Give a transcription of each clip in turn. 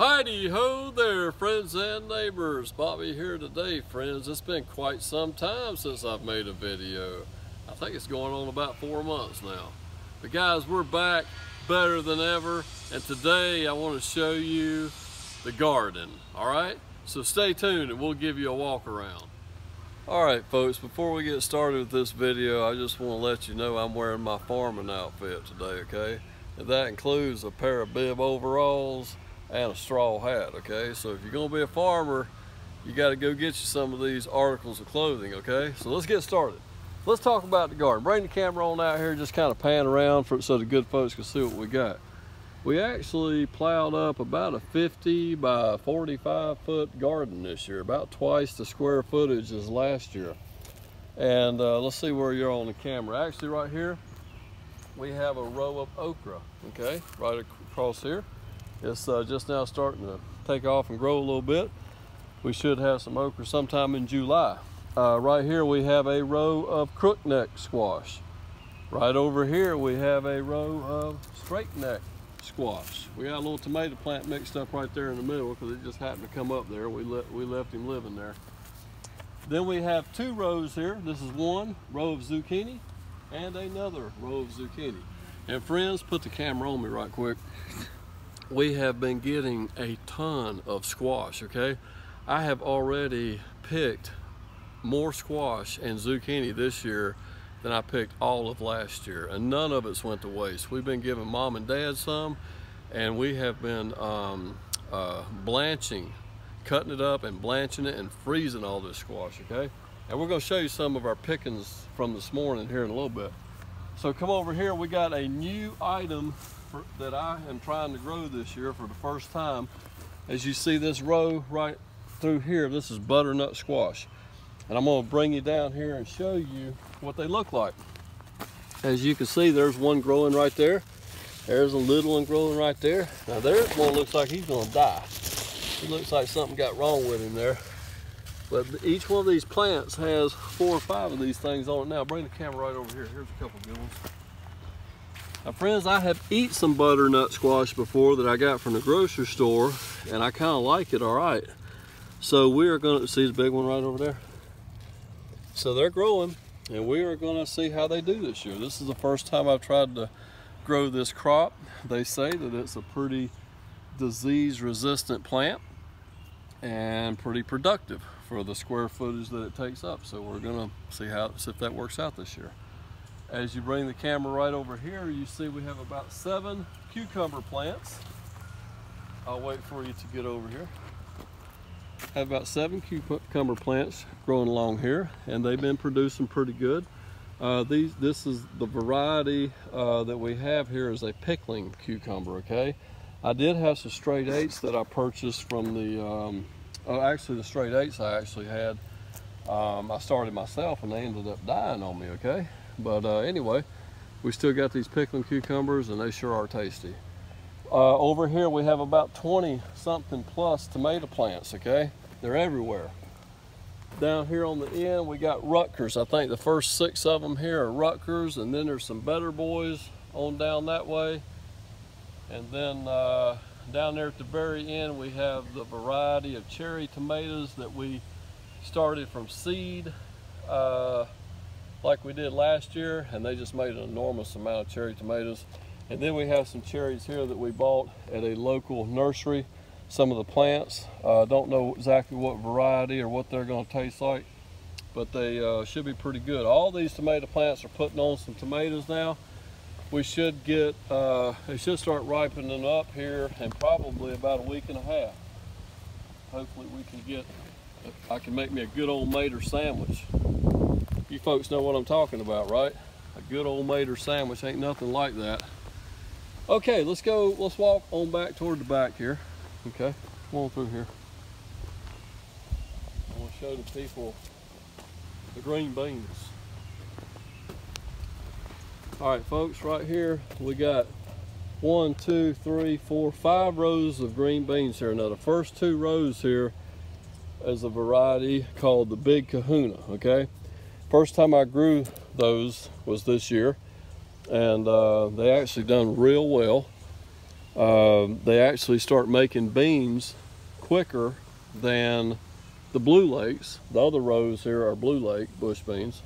Heidi ho there, friends and neighbors. Bobby here today, friends. It's been quite some time since I've made a video. I think it's going on about four months now. But guys, we're back better than ever. And today I want to show you the garden, all right? So stay tuned and we'll give you a walk around. All right, folks, before we get started with this video, I just want to let you know I'm wearing my farming outfit today, okay? And that includes a pair of bib overalls and a straw hat, okay? So if you're gonna be a farmer, you gotta go get you some of these articles of clothing, okay? So let's get started. Let's talk about the garden. Bring the camera on out here, just kind of pan around for, so the good folks can see what we got. We actually plowed up about a 50 by 45 foot garden this year, about twice the square footage as last year. And uh, let's see where you're on the camera. Actually right here, we have a row of okra, okay, right across here. It's uh, just now starting to take off and grow a little bit. We should have some okra sometime in July. Uh, right here we have a row of crookneck squash. Right over here we have a row of straight neck squash. We got a little tomato plant mixed up right there in the middle because it just happened to come up there. We, le we left him living there. Then we have two rows here. This is one row of zucchini and another row of zucchini. And friends, put the camera on me right quick. We have been getting a ton of squash, okay? I have already picked more squash and zucchini this year than I picked all of last year, and none of it's went to waste. We've been giving mom and dad some, and we have been um, uh, blanching, cutting it up and blanching it and freezing all this squash, okay? And we're gonna show you some of our pickings from this morning here in a little bit. So come over here, we got a new item for, that I am trying to grow this year for the first time. As you see this row right through here, this is butternut squash. And I'm gonna bring you down here and show you what they look like. As you can see, there's one growing right there. There's a little one growing right there. Now there's one looks like he's gonna die. It looks like something got wrong with him there. But each one of these plants has four or five of these things on it. Now bring the camera right over here. Here's a couple good ones. Now friends, I have eat some butternut squash before that I got from the grocery store and I kind of like it all right. So we are gonna, see the big one right over there? So they're growing and we are gonna see how they do this year. This is the first time I've tried to grow this crop. They say that it's a pretty disease resistant plant and pretty productive for the square footage that it takes up. So we're gonna see how see if that works out this year. As you bring the camera right over here, you see we have about seven cucumber plants. I'll wait for you to get over here. I have about seven cucumber plants growing along here, and they've been producing pretty good. Uh, these, this is the variety uh, that we have here is a pickling cucumber, okay? I did have some straight eights that I purchased from the um, Oh, actually, the straight eights I actually had, um, I started myself and they ended up dying on me, okay? But uh, anyway, we still got these pickling cucumbers and they sure are tasty. Uh, over here we have about 20 something plus tomato plants, okay? They're everywhere. Down here on the end we got Rutgers. I think the first six of them here are Rutgers and then there's some Better Boys on down that way. And then uh, down there at the very end, we have the variety of cherry tomatoes that we started from seed uh, like we did last year, and they just made an enormous amount of cherry tomatoes. And then we have some cherries here that we bought at a local nursery. Some of the plants, uh, don't know exactly what variety or what they're gonna taste like, but they uh, should be pretty good. All these tomato plants are putting on some tomatoes now we should get, uh, it should start ripening up here in probably about a week and a half. Hopefully we can get, I can make me a good old mater sandwich. You folks know what I'm talking about, right? A good old mater sandwich, ain't nothing like that. Okay, let's go, let's walk on back toward the back here. Okay, come on through here. I want to show the people the green beans. All right, folks, right here, we got one, two, three, four, five rows of green beans here. Now, the first two rows here is a variety called the Big Kahuna, okay? First time I grew those was this year, and uh, they actually done real well. um, they actually start making beans quicker than the blue lakes. The other rows here are blue lake bush beans.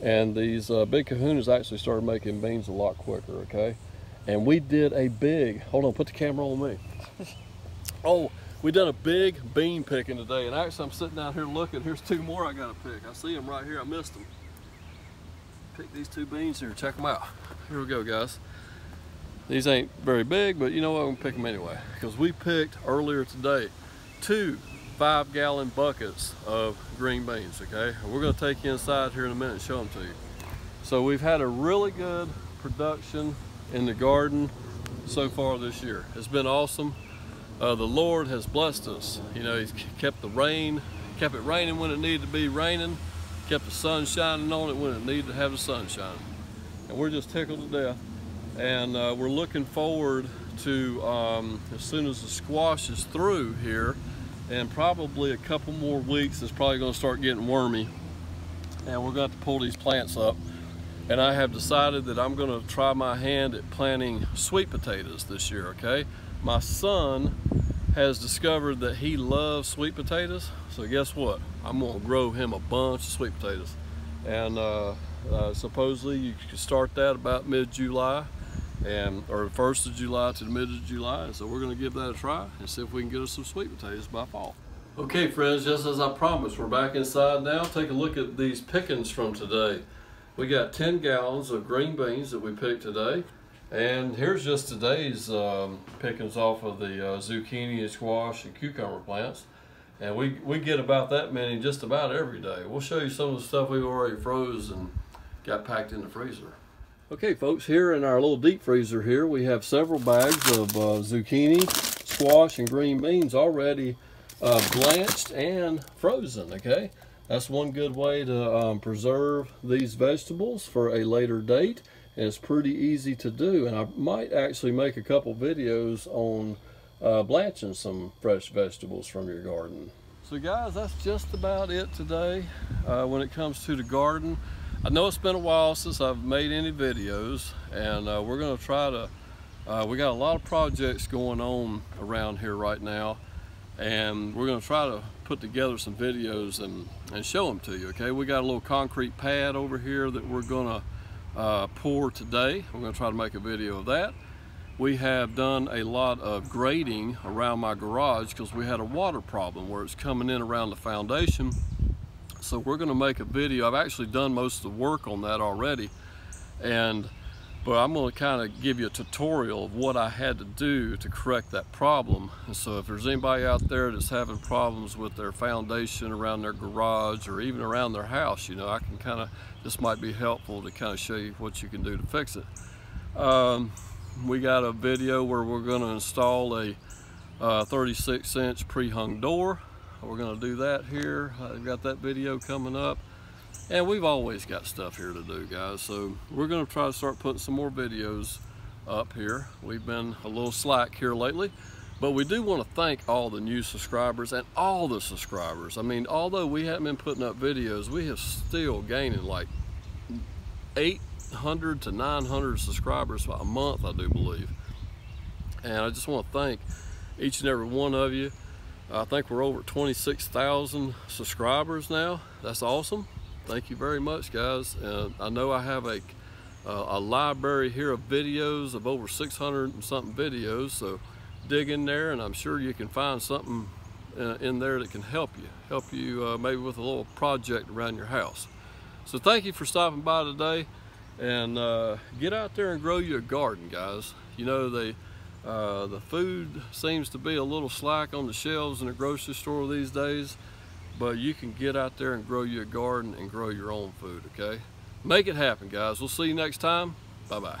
And these uh, big kahunas actually started making beans a lot quicker, okay? And we did a big, hold on, put the camera on me. oh, we done a big bean picking today. And actually I'm sitting down here looking, here's two more I gotta pick. I see them right here, I missed them. Pick these two beans here, check them out. Here we go, guys. These ain't very big, but you know what, I'm gonna pick them anyway. Because we picked earlier today two five gallon buckets of green beans, okay? And we're gonna take you inside here in a minute and show them to you. So we've had a really good production in the garden so far this year. It's been awesome. Uh, the Lord has blessed us. You know, He's kept the rain, kept it raining when it needed to be raining, kept the sun shining on it when it needed to have the sunshine. And we're just tickled to death. And uh, we're looking forward to, um, as soon as the squash is through here, and probably a couple more weeks it's probably going to start getting wormy and we're going to, to pull these plants up and I have decided that I'm going to try my hand at planting sweet potatoes this year okay my son has discovered that he loves sweet potatoes so guess what I'm to grow him a bunch of sweet potatoes and uh, uh, supposedly you can start that about mid-July and or first of July to the middle of July. So we're gonna give that a try and see if we can get us some sweet potatoes by fall. Okay friends, just as I promised, we're back inside now. Take a look at these pickings from today. We got 10 gallons of green beans that we picked today. And here's just today's um, pickings off of the uh, zucchini and squash and cucumber plants. And we, we get about that many just about every day. We'll show you some of the stuff we've already froze and got packed in the freezer. Okay folks, here in our little deep freezer here, we have several bags of uh, zucchini, squash, and green beans already uh, blanched and frozen, okay? That's one good way to um, preserve these vegetables for a later date. And it's pretty easy to do. And I might actually make a couple videos on uh, blanching some fresh vegetables from your garden. So guys, that's just about it today uh, when it comes to the garden. I know it's been a while since I've made any videos and uh, we're going to try to, uh, we got a lot of projects going on around here right now and we're going to try to put together some videos and, and show them to you, okay? We got a little concrete pad over here that we're going to uh, pour today. We're going to try to make a video of that. We have done a lot of grading around my garage because we had a water problem where it's coming in around the foundation so we're gonna make a video. I've actually done most of the work on that already. And but I'm gonna kind of give you a tutorial of what I had to do to correct that problem. And so if there's anybody out there that's having problems with their foundation around their garage or even around their house, you know, I can kind of, this might be helpful to kind of show you what you can do to fix it. Um, we got a video where we're gonna install a uh, 36 inch pre-hung door we're gonna do that here. I've got that video coming up. And we've always got stuff here to do, guys. So we're gonna try to start putting some more videos up here. We've been a little slack here lately, but we do want to thank all the new subscribers and all the subscribers. I mean, although we haven't been putting up videos, we have still gaining like 800 to 900 subscribers a month, I do believe. And I just want to thank each and every one of you. I think we're over 26,000 subscribers now. That's awesome. Thank you very much, guys. Uh, I know I have a, uh, a library here of videos of over 600 and something videos, so dig in there and I'm sure you can find something uh, in there that can help you, help you uh, maybe with a little project around your house. So thank you for stopping by today and uh, get out there and grow your garden, guys. You know, they uh, the food seems to be a little slack on the shelves in the grocery store these days, but you can get out there and grow your garden and grow your own food, okay? Make it happen, guys. We'll see you next time. Bye-bye.